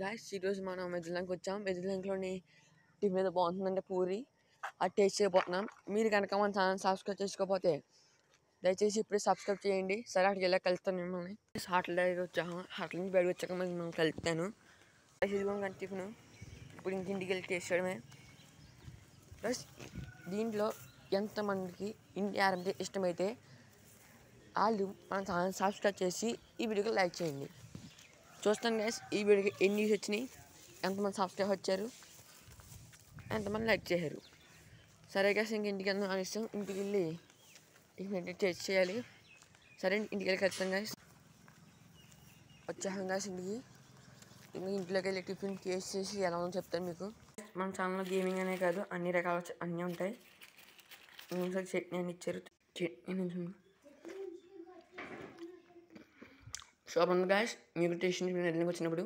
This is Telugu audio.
గాయస్ ఈరోజు మనం వెజ్లంకి వచ్చాం. వెజ్లంక్లోని టిఫిన్ మీద బాగుంటుందంటే పూరి. అది టేస్ట్ చేయబోతున్నాం. మీరు కనుక మన ఛానల్ సబ్స్క్రైబ్ చేసుకోకపోతే దయచేసి ఇప్పుడే సబ్స్క్రైబ్ చేయండి. సరే అక్కడికి వెళ్ళాక కలుస్తాను మిమ్మల్ని. హోటల్ దగ్గర వచ్చాము. హోటల్ నుంచి బయటకు వచ్చాక మిమ్మల్ని కలుపుతాను. ఇదిగోండి కానీ టిఫిన్. ఇప్పుడు ఇంటింటికి వెళ్ళి టేస్ట్ చేయడమే. ప్లస్ దీంట్లో ఎంతమందికి ఇండియా అంటే ఇష్టమైతే వాళ్ళు మన ఛానల్ సబ్స్క్రైబ్ చేసి ఈ వీడియోకి లైక్ చేయండి. చూస్తాను గైస్ ఈ వీడియోకి ఎన్ని న్యూస్ వచ్చినాయి? ఎంతమంది సబ్స్క్రైబ్ వచ్చారు? ఎంతమంది లైక్ చేశారు? సరే గైస్ ఇంక ఇంటికి వెళ్దాం అని ఇష్టం ఇంటికి వెళ్ళి ఇంకేంటి టేస్ట్ చేయాలి. సరే ఇంటికి వెళ్ళి ఖచ్చితంగా గైస్ వచ్చాం గైస్ ఇంటికి. ఇంకా ఇంట్లోకి వెళ్ళి టిఫిన్ టేస్ట్ చేసి ఎలా ఉందో చెప్తాను మీకు. మన ఛానల్లో గేమింగ్ అనే కాదు అన్ని రకాల అన్నీ ఉంటాయి. ఇంకొకసారి చట్నీ అని ఇచ్చారు. చట్నీ నుంచి షాప్ ఉంది గాయస్ మీకు టేస్ట్ వెళ్ళి వచ్చినప్పుడు?